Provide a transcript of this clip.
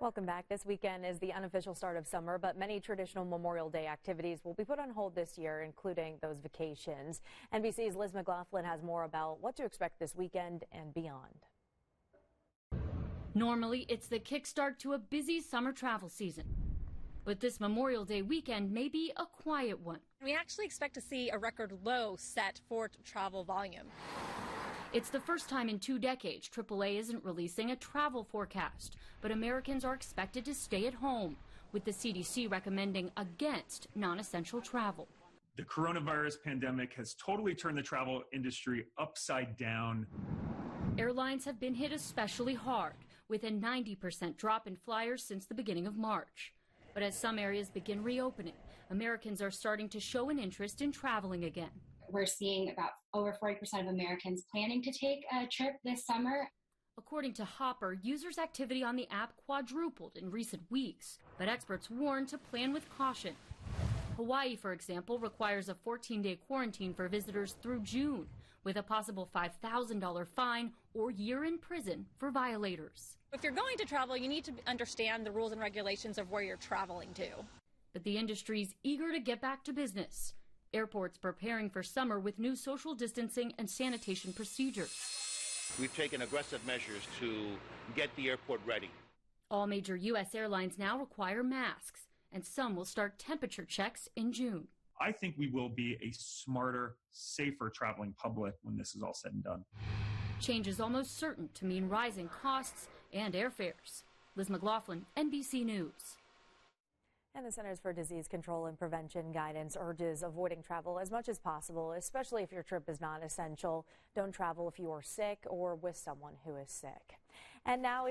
Welcome back. This weekend is the unofficial start of summer, but many traditional Memorial Day activities will be put on hold this year, including those vacations. NBC's Liz McLaughlin has more about what to expect this weekend and beyond. Normally, it's the kickstart to a busy summer travel season. But this Memorial Day weekend may be a quiet one. We actually expect to see a record low set for travel volume. It's the first time in two decades AAA isn't releasing a travel forecast, but Americans are expected to stay at home, with the CDC recommending against non essential travel. The coronavirus pandemic has totally turned the travel industry upside down. Airlines have been hit especially hard, with a 90% drop in flyers since the beginning of March. But as some areas begin reopening, Americans are starting to show an interest in traveling again we're seeing about over 40% of Americans planning to take a trip this summer. According to Hopper, users' activity on the app quadrupled in recent weeks, but experts warn to plan with caution. Hawaii, for example, requires a 14 day quarantine for visitors through June, with a possible $5,000 fine or year in prison for violators. If you're going to travel, you need to understand the rules and regulations of where you're traveling to. But the industry's eager to get back to business. Airports preparing for summer with new social distancing and sanitation procedures. We've taken aggressive measures to get the airport ready. All major U.S. airlines now require masks, and some will start temperature checks in June. I think we will be a smarter, safer traveling public when this is all said and done. Change is almost certain to mean rising costs and airfares. Liz McLaughlin, NBC News. And the Centers for Disease Control and Prevention guidance urges avoiding travel as much as possible, especially if your trip is not essential. Don't travel if you are sick or with someone who is sick. And now